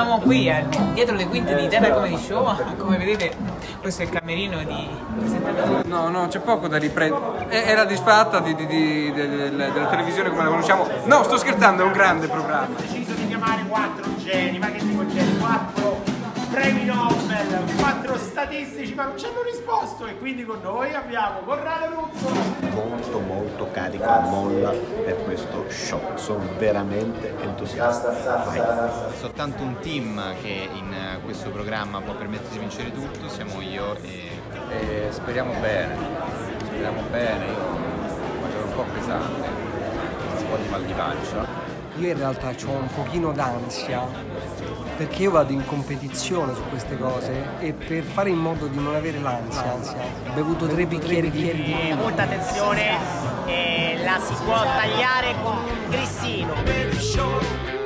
Siamo qui eh, dietro le quinte di Data Comedy Show, come vedete questo è il camerino di presentatori. No, no, c'è poco da riprendere. È, la disfatta di- di- di- del- della televisione come la conosciamo. No, sto scherzando, è un grande programma. Ho deciso di chiamare quattro geni, ma che dico geni? Quattro premi Nobel, quattro statistici, ma non ci hanno risposto e quindi con noi abbiamo Corrado Ruzzo. Molto molto carico a molla per questo show. Sono veramente entusiasta. Vai. soltanto un team che in eh, questo programma può permettersi di vincere tutto, siamo io e E speriamo bene, speriamo bene, io faccio un po' pesante, un po' di mal di pancia. Io in realtà ho un pochino d'ansia perché io vado in competizione su queste cose e per fare in modo di non avere l'ansia ho bevuto tre bicchieri di Eh, molta attenzione, eh, la si può tagliare con un grissino.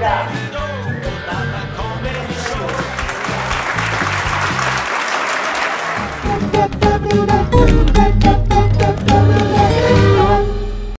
Da da da da